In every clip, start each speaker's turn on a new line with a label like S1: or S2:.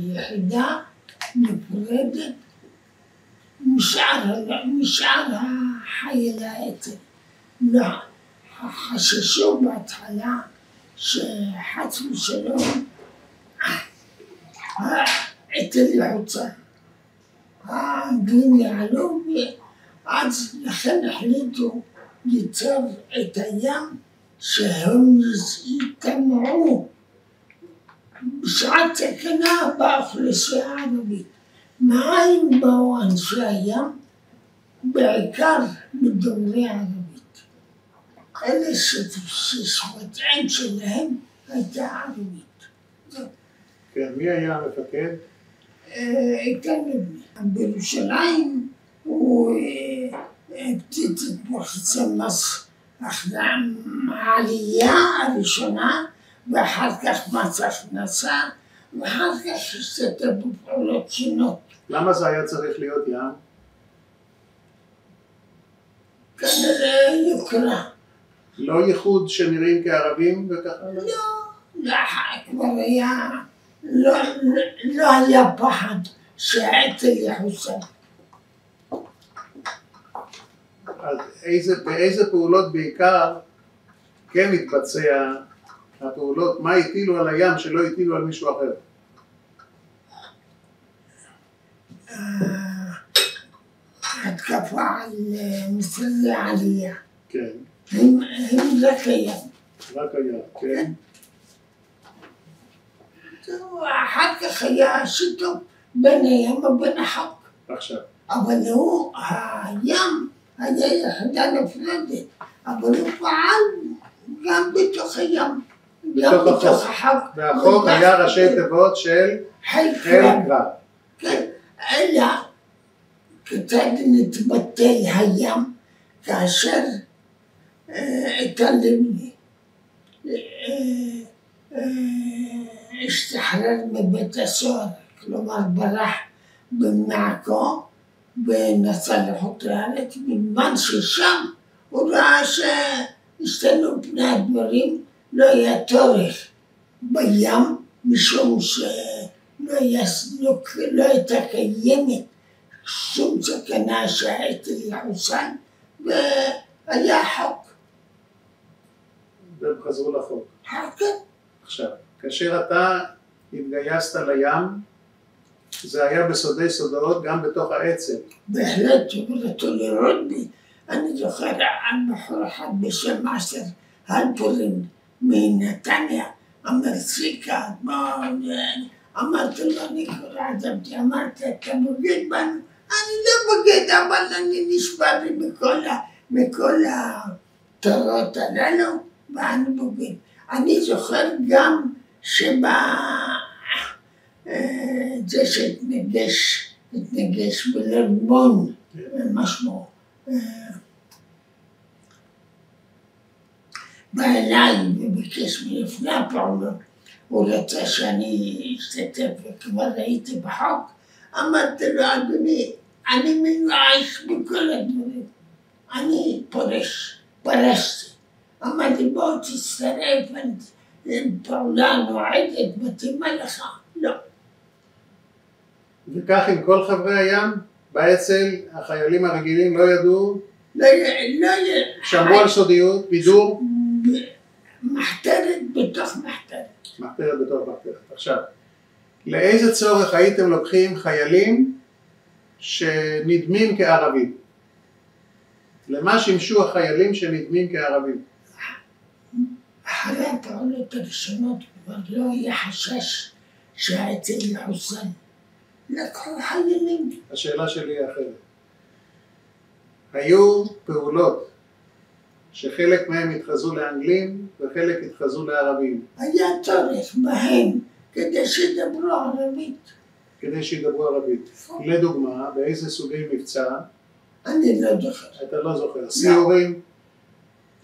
S1: יחידה נפרדת משאר, משאר החיילי האצ"ל. לא, חששו בהתחלה שחס ושלום האצ"ל יחוצה. האנגלים יעלו ואז לכן החליטו ליצור את הים שהם יטמעו בשעת סכנה באוכלוסייה הערבית. מאין באו אנשי הים? בעיקר מדוברי ערבית. אלה ששפתיהם שלהם הייתה ערבית.
S2: כן, מי היה המפקד?
S1: איתן לבני. בירושלים הוא הפציץ את מחסן מס העלייה הראשונה ואחר כך מס הכנסה ואחר כך השתתף בפעולות שונות.
S2: למה זה היה צריך להיות ים?
S1: כנראה יוקרה.
S2: לא ייחוד שנראים כערבים וככה?
S1: לא, לא, כבר היה, לא, לא היה פחד שהאצ"ל יחוסל.
S2: אז איזה, באיזה פעולות בעיקר כן התבצע הפעולות, מה הטילו על הים שלא הטילו על מישהו אחר?
S1: התקפה על משרדי העלייה.
S2: כן,
S1: הם הם רק הים.
S2: רק הים, כן.
S1: אחר כך היה שיתוף בין הים ובין החוק.
S2: עכשיו,
S1: אבל הוא, הים היה יחידה נפרדת, אבל הוא פעל גם בתוך הים. גם
S2: בתוך
S1: בתוך
S2: החוק.
S1: החוק.
S2: והחוק היה ראשי תיבות של
S1: חיל
S2: חיל
S1: קרב.
S2: קרב.
S1: כן. אלא כיצד נתבטל הים כאשר אה, איתן לבני אה, אה, השתחרר מבית הסוהר, כלומר ברח במעקו ונסע לחוץ לארץ, בזמן ששם הוא ראה שהשתנו פני הדברים, לא היה צורך בים, משום שלא לא, לא הייתה קיימת שום סכנה שהאצ"ל יחוסל, והיה חוק.
S2: והם חזרו לחוק.
S1: כן,
S2: עכשיו, כאשר אתה התגייסת לים, זה היה בסודי סודות גם בתוך האצ"ל.
S1: בהחלט רצו לראות בי. אני זוכר על בחור אחד בשם אסר הלפרין מנתניה, אמר סיקה, בוא, אמרתי לו, אני כבר עזבתי, אמרתי, אתה בוגד בנו? אני לא בוגד, אבל אני נשבע מכל, התורות הללו, ואני בוגד. אני זוכר גם שבה... אה, זה שהתנגש, התנגש בלרמון, מה בא אליי וביקש מלפני הפעולות, הוא רצה שאני אשתתף וכבר הייתי בחוק, אמרתי לו, אדוני, אני מיואש בכל הדברים, אני פורש, פרשתי. אמר לי, בוא תצטרף, פעולה נועדת, מתאימה לך. לא.
S2: וכך עם כל חברי הים, באצ"ל החיילים הרגילים לא ידעו,
S1: לא, לא,
S2: שמרו על סודיות, בידור,
S1: מחתרת בתוך מחתרת.
S2: מחתרת בתוך מחתרת. עכשיו, לאיזה צורך הייתם לוקחים חיילים שנדמים כערבים? למה שימשו החיילים שנדמים כערבים?
S1: אחרי הפעולות הראשונות כבר לא היה חשש שהאצ"ל יחוסל. לקחו חיילים.
S2: השאלה שלי היא אחרת. היו פעולות שחלק מהם התחזו לאנגלים וחלק התחזו לערבים,
S1: היה צורך בהם כדי שידברו ערבית.
S2: כדי שידברו ערבית. לדוגמה, באיזה סוגי מבצע,
S1: אני לא זוכר.
S2: אתה לא זוכר, סיורים,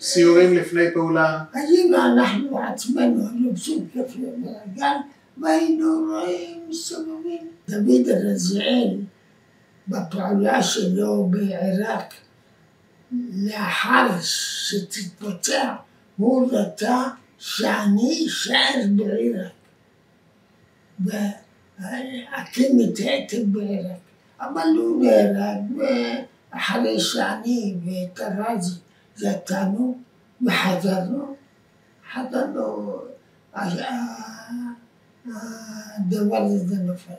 S2: סיורים לפני פעולה,
S1: היינו אנחנו עצמנו לובשים כפי ברגל והיינו רואים מסתובבים. דוד רזיאל בפעולה שלו בעיראק לאחר שתתבצע הוא רצה שאני אשאר בעיראק. הקים את אטנברג, אבל הוא נהרג אחרי שאני וטרזי יצאנו וחזרנו, חזרנו, הדבר הזה נופל.